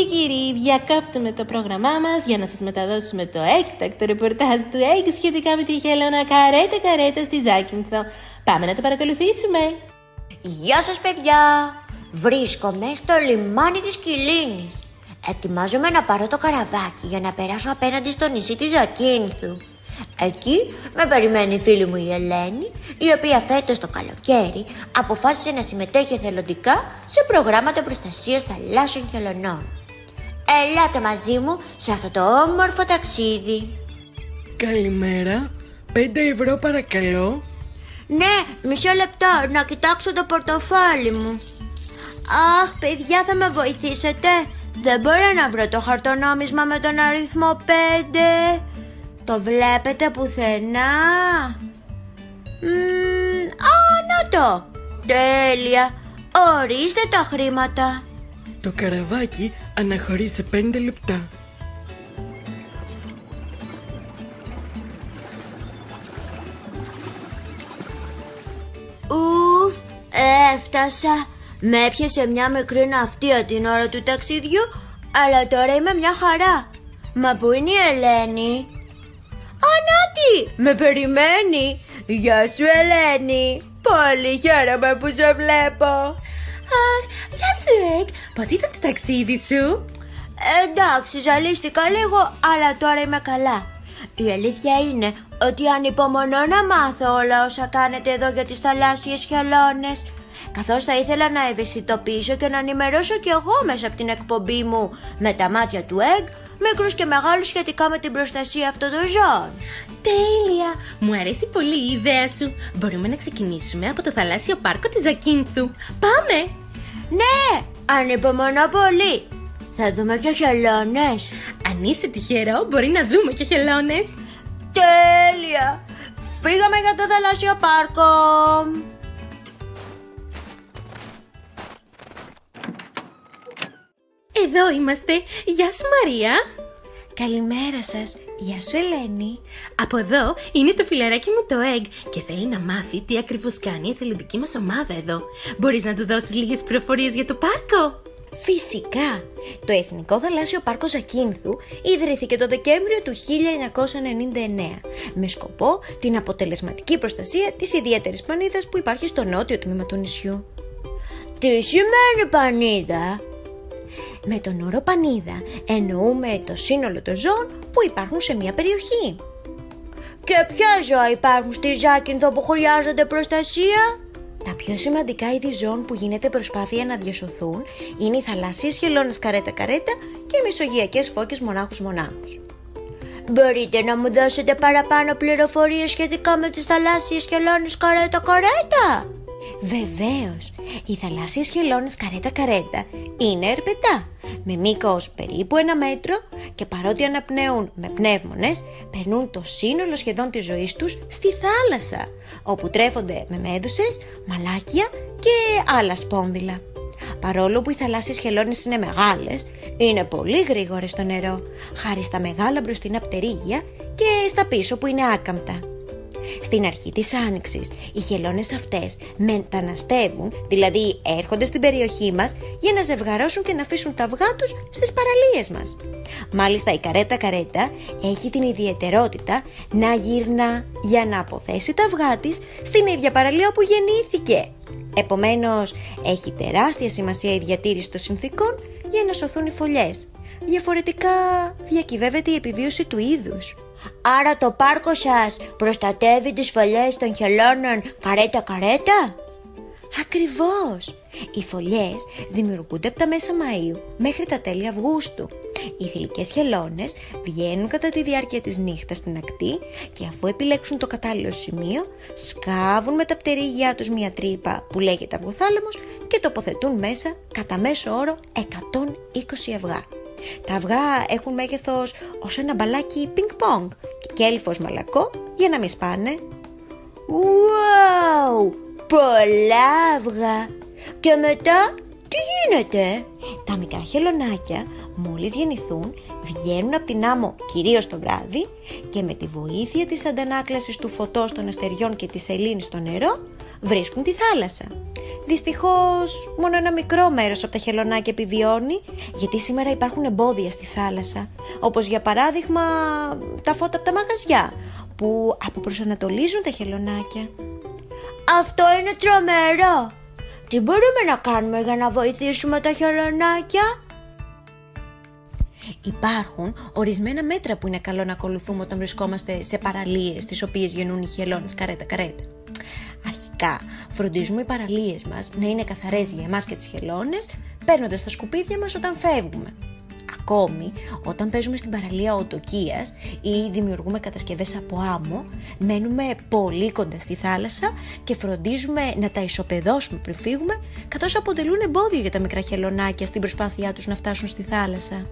Κυρίες και κύριοι, διακόπτουμε το πρόγραμμά μας για να σας μεταδώσουμε το έκτακτο ρεπορτάζ του ΕΓ σχετικά με τη Χέλωνα Καρέτα Καρέτα στη Ζάκυνθο. Πάμε να το παρακολουθήσουμε. Γεια σας παιδιά! Βρίσκομαι στο λιμάνι της Κιλίνης. Ετοιμάζομαι να πάρω το καραβάκι για να περάσω απέναντι στο νησί της Ζακίνθου. Εκεί με περιμένει η φίλη μου η Ελένη, η οποία φέτος το καλοκαίρι αποφάσισε να συμμετέχει εθελοντικά σε προγράμματα προστασίας θαλάσσιων χελωνών. Ελάτε μαζί μου σε αυτό το όμορφο ταξίδι. Καλημέρα. 5 ευρώ παρακαλώ. Ναι, μισό λεπτό να κοιτάξω το πορτοφόλι μου. Αχ, παιδιά θα με βοηθήσετε; Δεν μπορώ να βρω το χαρτονόμισμα με τον αριθμό 5. Το βλέπετε πουθενά; Μ, α, να το. Τέλεια. Ορίστε τα χρήματα. Το καραβάκι αναχωρεί σε 5 λεπτά. Ουφ, έφτασα. Με έπιασε μια μικρή ναυτία την ώρα του ταξιδιού, αλλά τώρα είμαι μια χαρά. Μα πού είναι η Ελένη; Ανάτι, με περιμένει. Γεια σου Ελένη. Πολύ χαίρομαι που σε βλέπω. Αχ, γεια σου Εγ, πώς ήταν το ταξίδι σου; Εντάξει, ζαλίστηκα λίγο, αλλά τώρα είμαι καλά. Η αλήθεια είναι ότι ανυπομονώ να μάθω όλα όσα κάνετε εδώ για τις θαλάσσιες χελώνες. Καθώς θα ήθελα να ευαισθητοποιήσω και να ενημερώσω κι εγώ μέσα από την εκπομπή μου με τα μάτια του Εγg μικρούς και μεγάλους σχετικά με την προστασία αυτών των ζώων. Τέλεια! Μου αρέσει πολύ η ιδέα σου. Μπορούμε να ξεκινήσουμε από το θαλάσσιο πάρκο της Ζακίνθου. Πάμε! Ναι, ανυπομονώ πολύ. Θα δούμε και χελώνες. Αν είσαι τυχερό, μπορεί να δούμε και χελώνες. Τέλεια! Φύγαμε για το θαλάσσιο πάρκο. Εδώ είμαστε. Γεια σου Μαρία. Καλημέρα σας. Γεια σου Ελένη. Από εδώ είναι το φιλαράκι μου το Egg και θέλει να μάθει τι ακριβώς κάνει η εθελοντική μας ομάδα εδώ. Μπορείς να του δώσεις λίγες πληροφορίες για το πάρκο; Φυσικά! Το Εθνικό Θαλάσσιο Πάρκο Ζακίνθου ιδρύθηκε το Δεκέμβριο του 1999 με σκοπό την αποτελεσματική προστασία της ιδιαίτερης πανίδας που υπάρχει στο νότιο τμήμα του νησιού. Τι σημαίνει πανίδα; Με τον όρο πανίδα εννοούμε το σύνολο των ζώων που υπάρχουν σε μια περιοχή. Και ποια ζώα υπάρχουν στη Ζάκυνθο που χρειάζονται προστασία; Τα πιο σημαντικά είδη ζώων που γίνεται προσπάθεια να διασωθούν είναι οι θαλάσσιες χελώνες καρέτα-καρέτα και οι μεσογειακές φώκες μονάχους-μονάχους. Μπορείτε να μου δώσετε παραπάνω πληροφορίες σχετικά με τις θαλάσσιες χελώνες καρέτα-καρέτα; Βεβαίως, οι θαλάσσιες χελώνες καρέτα-καρέτα είναι ερπετά, με μήκος περίπου ένα μέτρο και παρότι αναπνέουν με πνεύμονες, περνούν το σύνολο σχεδόν της ζωής τους στη θάλασσα, όπου τρέφονται με μέδουσες, μαλάκια και άλλα σπόνδυλα. Παρόλο που οι θαλάσσιες χελώνες είναι μεγάλες, είναι πολύ γρήγορες στο νερό, χάρη στα μεγάλα μπροστινά πτερίγια και στα πίσω που είναι άκαμπτα. Στην αρχή της άνοιξης, οι χελώνες αυτές μεταναστεύουν, δηλαδή έρχονται στην περιοχή μας για να ζευγαρώσουν και να αφήσουν τα αυγά τους στις παραλίες μας. Μάλιστα η καρέτα καρέτα έχει την ιδιαιτερότητα να γυρνά για να αποθέσει τα αυγά της στην ίδια παραλία όπου γεννήθηκε. Επομένως, έχει τεράστια σημασία η διατήρηση των συνθήκων για να σωθούν οι φωλιές. Διαφορετικά διακυβεύεται η επιβίωση του είδους. Άρα το πάρκο σας προστατεύει τις φωλιές των χελώνων καρέτα-καρέτα; Ακριβώς! Οι φωλιές δημιουργούνται από τα μέσα Μαΐου μέχρι τα τέλη Αυγούστου. Οι θηλυκές χελώνες βγαίνουν κατά τη διάρκεια της νύχτας στην ακτή και αφού επιλέξουν το κατάλληλο σημείο, σκάβουν με τα πτερίγια τους μια τρύπα που λέγεται αυγοθάλαμος και τοποθετούν μέσα κατά μέσο όρο 120 αυγά. Τα αυγά έχουν μέγεθος ως ένα μπαλάκι πινκ-πονγκ και έλφος μαλακό για να μην σπάνε. Wow! Πολλά αυγά! Και μετά τι γίνεται; Τα μικρά χελωνάκια μόλις γεννηθούν βγαίνουν από την άμμο κυρίως το βράδυ και με τη βοήθεια της αντανάκλασης του φωτός των αστεριών και της σελήνης στο νερό βρίσκουν τη θάλασσα. Δυστυχώς μόνο ένα μικρό μέρος από τα χελωνάκια επιβιώνει γιατί σήμερα υπάρχουν εμπόδια στη θάλασσα όπως για παράδειγμα τα φώτα από τα μαγαζιά που αποπροσανατολίζουν τα χελωνάκια. Αυτό είναι τρομερό. Τι μπορούμε να κάνουμε για να βοηθήσουμε τα χελωνάκια; Υπάρχουν ορισμένα μέτρα που είναι καλό να ακολουθούμε όταν βρισκόμαστε σε παραλίες τις οποίες γεννούν οι χελώνες καρέτα καρέτα. Αρχικά, φροντίζουμε οι παραλίες μας να είναι καθαρές για εμάς και τις χελώνες, παίρνοντας τα σκουπίδια μας όταν φεύγουμε. Ακόμη, όταν παίζουμε στην παραλία οτοκίας ή δημιουργούμε κατασκευές από άμμο, μένουμε πολύ κοντά στη θάλασσα και φροντίζουμε να τα ισοπεδώσουμε πριν φύγουμε, καθώς αποτελούν εμπόδιο για τα μικρά χελωνάκια στην προσπάθειά τους να φτάσουν στη θάλασσα.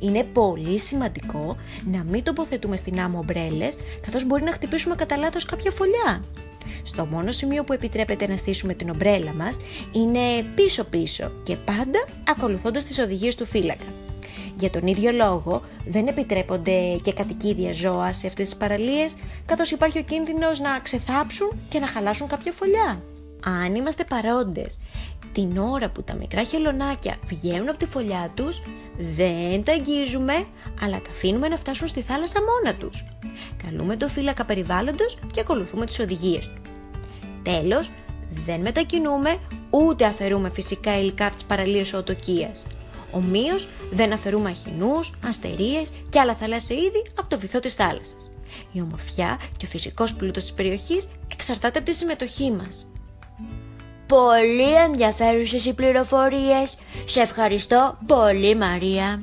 Είναι πολύ σημαντικό να μην τοποθετούμε στην άμμο ομπρέλες, καθώς μπορεί να χτυπήσουμε κατά λάθος κάποια φωλιά. Στο μόνο σημείο που επιτρέπεται να στήσουμε την ομπρέλα μας είναι πίσω-πίσω και πάντα ακολουθώντας τις οδηγίες του φύλακα. Για τον ίδιο λόγο δεν επιτρέπονται και κατοικίδια ζώα σε αυτές τις παραλίες καθώς υπάρχει ο κίνδυνος να ξεθάψουν και να χαλάσουν κάποια φωλιά. Αν είμαστε παρόντες την ώρα που τα μικρά χελωνάκια βγαίνουν από τη φωλιά τους, δεν τα αγγίζουμε, αλλά τα αφήνουμε να φτάσουν στη θάλασσα μόνα τους. Καλούμε το φύλακα περιβάλλοντος και ακολουθούμε τις οδηγίες του. Τέλος, δεν μετακινούμε ούτε αφαιρούμε φυσικά υλικά από τις παραλίες οτοκίας. Ομοίως, δεν αφαιρούμε αχινούς, αστερίες και άλλα θαλάσσια είδη από το βυθό της θάλασσας. Η ομορφιά και ο φυσικός πλούτος της περιοχής εξαρτάται από τη συμμετοχή μας. Πολύ ενδιαφέρουσες οι πληροφορίες. Σε ευχαριστώ πολύ Μαρία.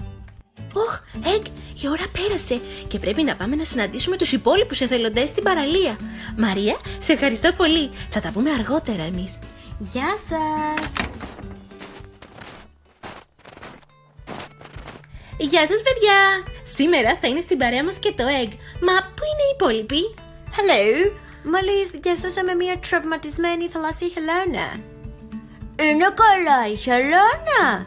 Ωχ, Εγγ, η ώρα πέρασε και πρέπει να πάμε να συναντήσουμε τους υπόλοιπους εθελοντές στην παραλία. Μαρία, σε ευχαριστώ πολύ. Θα τα πούμε αργότερα εμείς. Γεια σας! Γεια σας παιδιά! Σήμερα θα είναι στην παρέα μας και το Egg. Μα πού είναι οι υπόλοιποι; Hello! Μόλις διασώσαμε μια τραυματισμένη θαλάσσια χελώνα. Είναι καλά η χελώνα.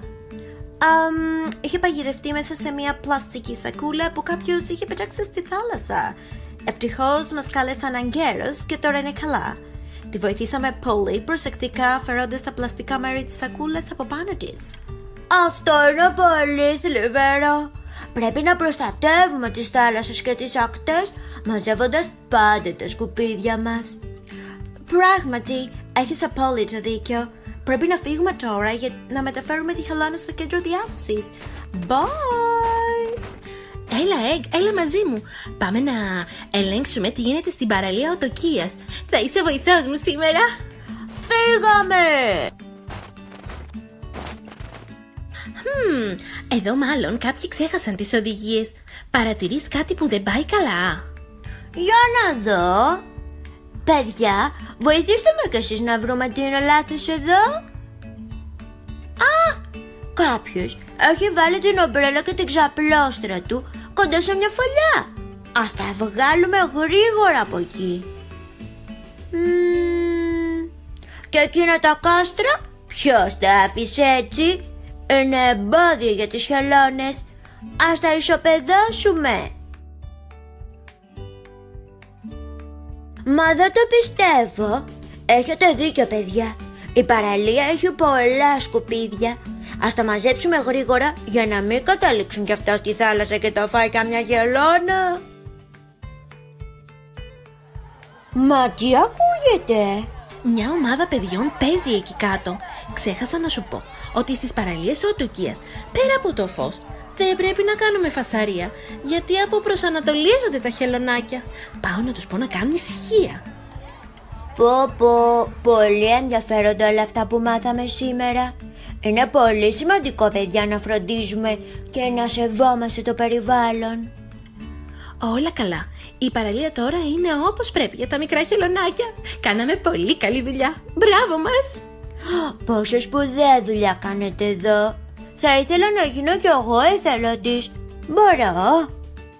Um, είχε παγιδευτεί μέσα σε μια πλαστική σακούλα που κάποιος είχε πετάξει στη θάλασσα. Ευτυχώς μας κάλεσαν αγκαίρος και τώρα είναι καλά. Τη βοηθήσαμε πολύ προσεκτικά αφαιρώντας τα πλαστικά μέρη της σακούλας από πάνω της. Αυτό είναι πολύ θλιβερό. Πρέπει να προστατεύουμε τις θάλασσες και τις ακτές μαζεύοντας πάντα τα σκουπίδια μας. Πράγματι, έχεις απόλυτο δίκιο. Πρέπει να φύγουμε τώρα για να μεταφέρουμε τη χελώνα στο κέντρο διάσωσης. Bye! Έλα, Egg, έλα μαζί μου. Πάμε να ελέγξουμε τι γίνεται στην παραλία οτοκίας. Θα είσαι βοηθός μου σήμερα. Φύγαμε! Χμ, εδώ μάλλον κάποιοι ξέχασαν τις οδηγίες. Παρατηρείς κάτι που δεν πάει καλά. Για να δω. Παιδιά, βοηθήστε με κι εσείς να βρούμε τι είναι λάθος εδώ. Α, κάποιος έχει βάλει την ομπρέλα και την ξαπλώστρα του κοντά σε μια φωλιά. Ας τα βγάλουμε γρήγορα από εκεί. Μμμ, και εκείνα τα κάστρα, ποιος τα άφησε έτσι; Είναι εμπόδιο για τις χελώνες. Ας τα ισοπεδώσουμε. Μα δεν το πιστεύω. Έχετε δίκιο παιδιά. Η παραλία έχει πολλά σκουπίδια. Ας τα μαζέψουμε γρήγορα για να μην καταλήξουν κι αυτά στη θάλασσα και το φάει καμιά γελώνα. Μα τι ακούγεται; Μια ομάδα παιδιών παίζει εκεί κάτω. Ξέχασα να σου πω ότι στις παραλίες οτοκίας, πέρα από το φως, δεν πρέπει να κάνουμε φασαρία, γιατί αποπροσανατολίζονται τα χελωνάκια. Πάω να τους πω να κάνουν ησυχία. Πω πω, πολύ ενδιαφέροντα όλα αυτά που μάθαμε σήμερα. Είναι πολύ σημαντικό παιδιά να φροντίζουμε και να σεβόμαστε το περιβάλλον. Όλα καλά. Η παραλία τώρα είναι όπως πρέπει για τα μικρά χελωνάκια. Κάναμε πολύ καλή δουλειά. Μπράβο μας! Πόσο σπουδαία δουλειά κάνετε εδώ. Θα ήθελα να γίνω κι εγώ εθελοντής. Μπορώ.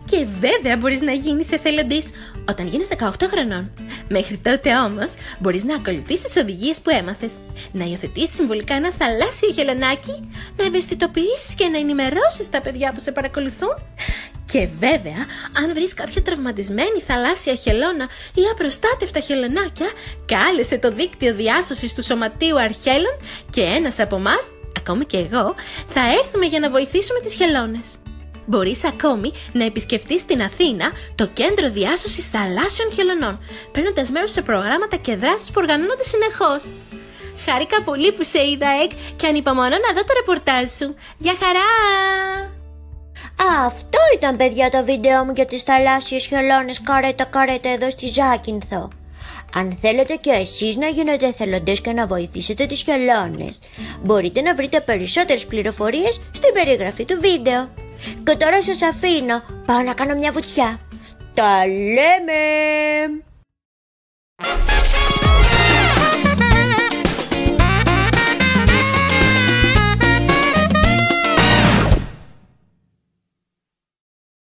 Και βέβαια μπορείς να γίνεις εθελοντής όταν γίνεις 18 χρονών. Μέχρι τότε όμως μπορείς να ακολουθείς τις οδηγίες που έμαθες, να υιοθετήσεις συμβολικά ένα θαλάσσιο χελωνάκι, να ευαισθητοποιήσεις και να ενημερώσεις τα παιδιά που σε παρακολουθούν Και βέβαια, αν βρεις κάποια τραυματισμένη θαλάσσια χελώνα ή απροστάτευτα χελωνάκια, κάλεσε το δίκτυο διάσωσης του Σωματείου Αρχέλων και ένας από εμάς, ακόμη και εγώ, θα έρθουμε για να βοηθήσουμε τις χελώνες. Μπορείς ακόμη να επισκεφτείς στην Αθήνα το Κέντρο Διάσωσης Θαλάσσιων Χελωνών, παίρνοντας μέρος σε προγράμματα και δράσεις που οργανώνονται συνεχώς. Χάρηκα πολύ που σε είδα, Εκ, και ανυπομονώ να δω το ρεπορτάζ σου. Για χαρά! Αυτό ήταν παιδιά το βίντεο μου για τις θαλάσσιες χελώνες καρέτα καρέτα εδώ στη Ζάκυνθο. Αν θέλετε και εσείς να γίνετε θελοντές και να βοηθήσετε τις χελώνες, μπορείτε να βρείτε περισσότερες πληροφορίες στην περιγραφή του βίντεο. Και τώρα σας αφήνω, πάω να κάνω μια βουτιά. Τα λέμε!